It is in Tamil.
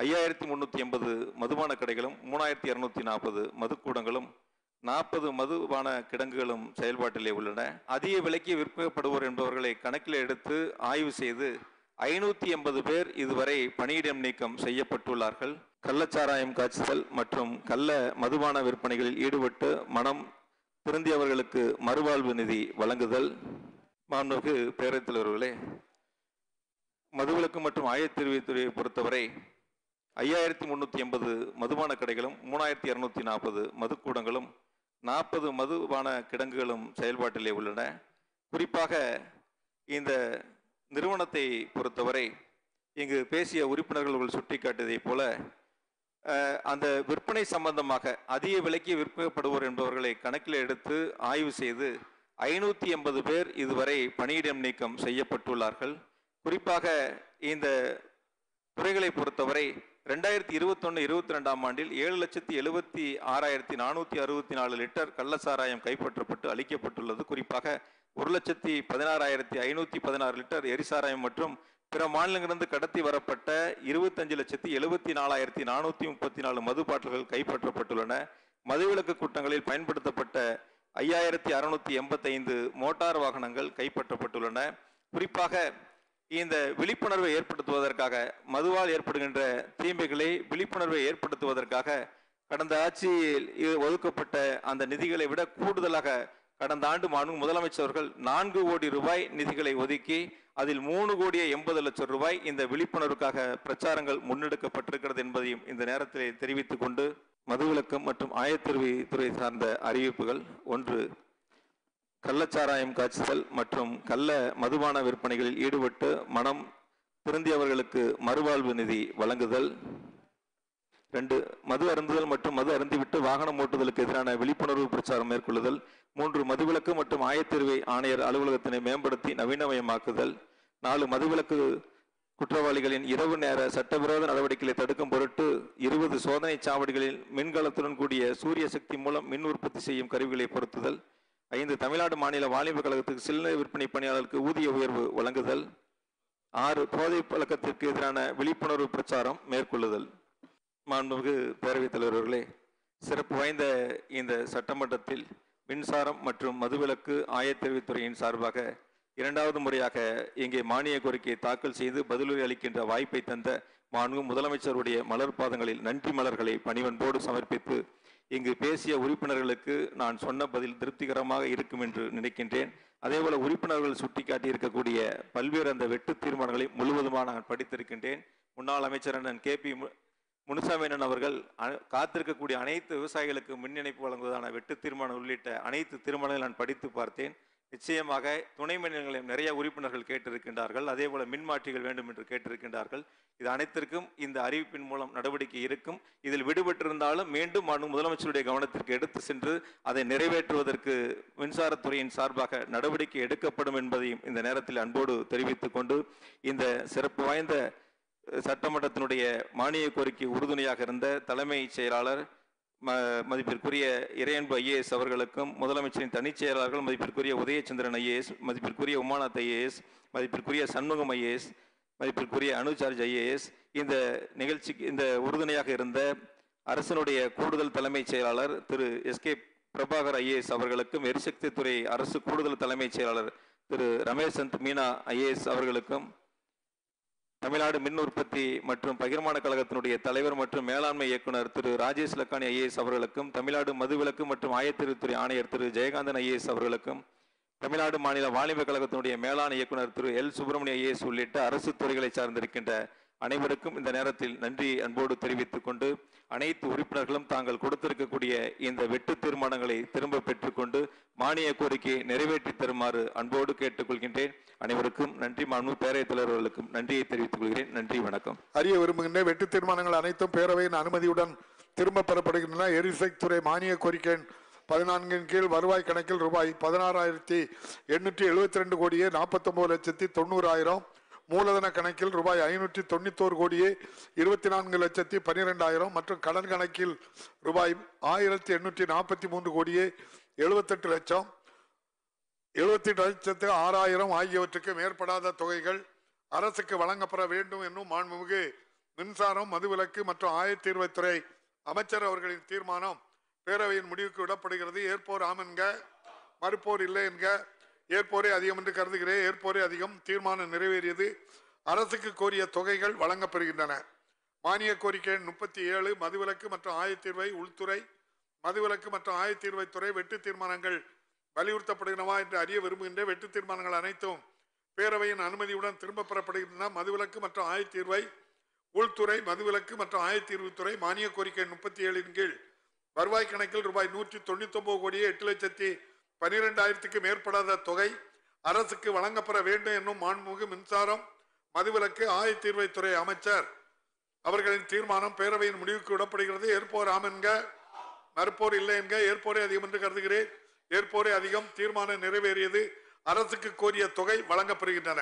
ஐயாயிரத்தி முன்னூற்றி எண்பது மதுபான கடைகளும் மூணாயிரத்தி இரநூத்தி நாற்பது மதுக்கூடங்களும் நாற்பது மதுபான கிடங்குகளும் செயல்பாட்டிலே உள்ளன. அதிக விலைக்கு விற்கப்படுவோர் என்பவர்களை கணக்கில் எடுத்து ஆய்வு செய்து ஐநூற்றி எண்பது பேர் இதுவரை பணியிடம் நீக்கம் செய்யப்பட்டுள்ளார்கள். கள்ளச்சாராயம் காய்ச்சுதல் மற்றும் கள்ள மதுபான விற்பனைகளில் ஈடுபட்டு மனம் திருந்தியவர்களுக்கு மறுவாழ்வு நிதி வழங்குதல். மாண்புமிகு பேரவைத் தலைவர்களே மதுவிலக்கு மற்றும் ஆயத்தெரிவித்துறையை பொறுத்தவரை ஐயாயிரத்தி முன்னூற்றி எண்பது மதுபான கடைகளும் மூணாயிரத்தி இரநூத்தி நாற்பது மதுக்கூடங்களும் நாற்பது மதுபான கிடங்குகளும் செயல்பாட்டிலே உள்ளன. குறிப்பாக இந்த நிறுவனத்தை பொறுத்தவரை இங்கு பேசிய உறுப்பினர்கள் சுட்டிக்காட்டியதைப் போல அந்த விற்பனை சம்பந்தமாக அதிக விலைக்கு விற்கப்படுவோர் என்பவர்களை கணக்கில் எடுத்து ஆய்வு செய்து ஐநூற்றி எண்பது பேர் இதுவரை பணியிடம் நீக்கம் செய்யப்பட்டுள்ளார்கள். குறிப்பாக இந்த துறைகளை பொறுத்தவரை ரெண்டாயிரத்தி இருபத்தொன்று இருபத்தி ரெண்டாம் ஆண்டில் ஏழு லட்சத்தி எழுபத்தி ஆறாயிரத்தி நானூற்றி அறுபத்தி நாலு லிட்டர் கள்ளச்சாராயம் கைப்பற்றப்பட்டு அளிக்கப்பட்டுள்ளது. குறிப்பாக ஒரு லட்சத்தி பதினாறாயிரத்தி ஐநூற்றி பதினாறு லிட்டர் எரிசாராயம் மற்றும் பிற மாநிலங்களிலிருந்து கடத்தி வரப்பட்ட இருபத்தஞ்சு லட்சத்தி எழுபத்தி நாலாயிரத்தி நானூற்றி முப்பத்தி நாலு மது பாட்டில்கள் கைப்பற்றப்பட்டுள்ளன. மதுவிலக்கு கூட்டங்களில் பயன்படுத்தப்பட்ட ஐயாயிரத்தி அறுநூற்றி எண்பத்தைந்து மோட்டார் வாகனங்கள் கைப்பற்றப்பட்டுள்ளன. குறிப்பாக இந்த விழிப்புணர்வை ஏற்படுத்துவதற்காக மதுவால் ஏற்படுகின்ற தீமைகளை விழிப்புணர்வை ஏற்படுத்துவதற்காக கடந்த ஆட்சியில் இ- ஒதுக்கப்பட்ட அந்த நிதிகளை விட கூடுதலாக கடந்த ஆண்டு மாண்பு முதலமைச்சர்கள் நான்கு கோடி ரூபாய் நிதிகளை ஒதுக்கி அதில் மூணு கோடியே எண்பது லட்சம் ரூபாய் இந்த விழிப்புணர்வுக்காக பிரச்சாரங்கள் முன்னெடுக்கப்பட்டிருக்கிறது என்பதையும் இந்த நேரத்திலே தெரிவித்துக் கொண்டு மதுவிலக்கம் மற்றும் ஆயத்தெருவி துறை சார்ந்த அறிவிப்புகள் ஒன்று கள்ளச்சாராயம் காய்ச்சுதல் மற்றும் கள்ள மதுபான விற்பனைகளில் ஈடுபட்டு மனம் திருந்தியவர்களுக்கு மறுவாழ்வு நிதி வழங்குதல். ரெண்டு மது அருந்துதல் மற்றும் மது அருந்திவிட்டு வாகனம் ஓட்டுதலுக்கு எதிரான விழிப்புணர்வு பிரச்சாரம் மேற்கொள்ளுதல். மூன்று மதுவிலக்கு மற்றும் ஆயத்தெருவை ஆணையர் அலுவலகத்தினை மேம்படுத்தி நவீனமயமாக்குதல். நாலு மதுவிலக்கு குற்றவாளிகளின் இரவு நேர சட்டவிரோத நடவடிக்கைகளை தடுக்கும் பொருட்டு இருபது சோதனை சாவடிகளில் மின்கலத்துடன் கூடிய சூரிய சக்தி மூலம் மின் உற்பத்தி செய்யும் கருவிகளை பொருத்துதல். ஐந்து தமிழ்நாடு மாநில வாலிப கழகத்துக்கு சில்லறை விற்பனை பணியாளருக்கு ஊதிய உயர்வு வழங்குதல். ஆறு போதை பழக்கத்திற்கு எதிரான விழிப்புணர்வு பிரச்சாரம் மேற்கொள்ளுதல். மாண்புமிகு பேரவைத் தலைவர்களே சிறப்பு வாய்ந்த இந்த சட்டமன்றத்தில் மின்சாரம் மற்றும் மதுவிலக்கு ஆயத்தெரிவுத்துறையின் சார்பாக இரண்டாவது முறையாக இங்கே மானிய கோரிக்கையை தாக்கல் செய்து பதிலுரை அளிக்கின்ற வாய்ப்பை தந்த மாண்பு முதலமைச்சருடைய மலர் பாதங்களில் நன்றி மலர்களை பணிவன்போடு சமர்ப்பித்து இங்கு பேசிய உறுப்பினர்களுக்கு நான் சொன்ன பதில் திருப்திகரமாக இருக்கும் என்று நினைக்கின்றேன். அதேபோல உறுப்பினர்கள் சுட்டிக்காட்டி இருக்கக்கூடிய பல்வேறு அந்த வெட்டு தீர்மானங்களை முழுவதுமாக நான் படித்திருக்கின்றேன். முன்னாள் அமைச்சர் அண்ணன் கே பி முனுசாமி அவர்கள் காத்திருக்கக்கூடிய அனைத்து விவசாயிகளுக்கு மின் இணைப்பு வழங்குவதான வெட்டு தீர்மானம் உள்ளிட்ட அனைத்து தீர்மானங்களை நான் படித்து பார்த்தேன். நிச்சயமாக துணை மின் நிலையம் நிறைய உறுப்பினர்கள் கேட்டிருக்கின்றார்கள். அதே போல மின்மாற்றிகள் வேண்டும் என்று கேட்டிருக்கின்றார்கள். இது அனைத்திற்கும் இந்த அறிவிப்பின் மூலம் நடவடிக்கை இருக்கும். இதில் விடுபட்டிருந்தாலும் மீண்டும் அனு முதலமைச்சருடைய கவனத்திற்கு எடுத்து சென்று அதை நிறைவேற்றுவதற்கு மின்சாரத்துறையின் சார்பாக நடவடிக்கை எடுக்கப்படும் என்பதையும் இந்த நேரத்தில் அன்போடு தெரிவித்துக் கொண்டு இந்த சிறப்பு வாய்ந்த சட்டமன்றத்தினுடைய மானிய கோரிக்கை உறுதுணையாக இருந்த தலைமைச் செயலாளர் மதிப்பிற்குரிய இறையன்பு ஐஏஎஸ் அவர்களுக்கும் முதலமைச்சரின் தனிச் செயலாளர்கள் மதிப்பிற்குரிய உதயச்சந்திரன் ஐஏஎஸ் மதிப்பிற்குரிய உமாநாத் ஐஏஎஸ் மதிப்பிற்குரிய சண்முகம் ஐஏஎஸ் மதிப்பிற்குரிய அனுசார்ஜ் ஐஏஎஸ் இந்த நிகழ்ச்சிக்கு இந்த உறுதுணையாக இருந்த அரசனுடைய கூடுதல் தலைமைச் செயலாளர் திரு எஸ்கே பிரபாகர் ஐஏஎஸ் அவர்களுக்கும் எரிசக்தி துறை அரசு கூடுதல் தலைமைச் செயலாளர் திரு ரமேஷ் சந்த் மீனா ஐஏஎஸ் அவர்களுக்கும் தமிழ்நாடு மின் உற்பத்தி மற்றும் பகிர்மான கழகத்தினுடைய தலைவர் மற்றும் மேலாண்மை இயக்குனர் திரு ராஜேஷ் லக்கானி ஐஏஎஸ் அவர்களுக்கும் தமிழ்நாடு மதுவிலக்கு மற்றும் ஆயத்திருத்துறை ஆணையர் திரு ஜெயகாந்தன் ஐஏஎஸ் அவர்களுக்கும் தமிழ்நாடு மாநில வாலிப கழகத்தினுடைய மேலாண் இயக்குனர் திரு எல் சுப்பிரமணிய ஐஏஎஸ் உள்ளிட்ட அரசு துறைகளை சார்ந்திருக்கின்ற அனைவருக்கும் இந்த நேரத்தில் நன்றி அன்போடு தெரிவித்துக் கொண்டு அனைத்து உறுப்பினர்களும் தாங்கள் கொடுத்திருக்கக்கூடிய இந்த வெட்டு தீர்மானங்களை திரும்ப பெற்றுக்கொண்டு மானிய கோரிக்கையை நிறைவேற்றி தருமாறு அன்போடு கேட்டுக்கொள்கின்றேன். அனைவருக்கும் நன்றி. மாண்பு பேரவைத் தலைவர்களுக்கும் நன்றியை தெரிவித்துக் கொள்கிறேன். நன்றி வணக்கம். அறிய விரும்புகின்ற வெட்டு தீர்மானங்கள் அனைத்தும் பேரவையின் அனுமதியுடன் திரும்ப பெறப்படுகின்றன. எரிசக்தித்துறை மானிய கோரிக்கை பதினான்கின் கீழ் வருவாய் கணக்கில் ரூபாய் பதினாறாயிரத்தி எண்ணூற்றி எழுபத்தி ரெண்டு கோடியே நாற்பத்தொன்பது லட்சத்தி தொண்ணூறாயிரம். மூலதன கணக்கில் ரூபாய் ஐநூற்றி தொண்ணூத்தோரு கோடியே இருபத்தி நான்கு லட்சத்தி பன்னிரெண்டாயிரம் மற்றும் கடன் கணக்கில் ரூபாய் ஆயிரத்தி எண்ணூற்றி நாற்பத்தி மூன்று கோடியே எழுபத்தெட்டு லட்சம். எழுபத்தி லட்சத்து ஆறாயிரம் ஆகியவற்றுக்கு மேற்படாத தொகைகள் அரசுக்கு வழங்கப்பட வேண்டும் என்னும் மாண்புமிகு மின்சாரம் மதுவிலக்கு மற்றும் ஆயத்தீர்வைத்துறை அமைச்சர் அவர்களின் தீர்மானம் பேரவையின் முடிவுக்கு விடப்படுகிறது. ஏற்போர் ஆமென்க மறுப்போர் இல்லை என்க ஏற்போரே அதிகம் என்று கருதுகிறேன். ஏற்போரே அதிகம் தீர்மானம் நிறைவேறியது. அரசுக்கு கோரிய தொகைகள் வழங்கப்பெறுகின்றன மானிய கோரிக்கை முப்பத்தி ஏழு மதுவிலக்கு மற்றும் ஆயத்தீர்வை உள்துறை மதுவிலக்கு மற்றும் ஆயத்தீர்வைத்துறை வெட்டு தீர்மானங்கள் வலியுறுத்தப்படுகிறவா என்று அறிய விரும்புகின்ற வெட்டு தீர்மானங்கள் அனைத்தும் பேரவையின் அனுமதியுடன் திரும்ப பெறப்படுகின்றன. மதுவிலக்கு மற்றும் ஆயத்தீர்வை உள்துறை மதுவிலக்கு மற்றும் ஆயத்தீர்வுத்துறை மானிய கோரிக்கை முப்பத்தி ஏழின் கீழ் வருவாய் கணக்கில் ரூபாய் நூற்றி தொண்ணூத்தி ஒன்பது கோடியே எட்டு லட்சத்தி பனிரெண்டாயிரத்துக்கு மேற்படாத தொகை அரசுக்கு வழங்கப்பெற வேண்டும் என்னும் மாண்புமிகு மின்சாரம் மதுவிலக்கு ஆயத்தீர்வைத்துறை அமைச்சர். அவர்களின் தீர்மானம் பேரவையின் முடிவுக்கு விடப்படுகிறது. ஏற்போர் ஆம் என்க மறுப்போர் இல்லை என்க ஏற்போரே அதிகம் என்று கருதுகிறேன். ஏற்போரே அதிகம் தீர்மானம் நிறைவேறியது அரசுக்கு கோரிய தொகை வழங்கப்படுகின்றன.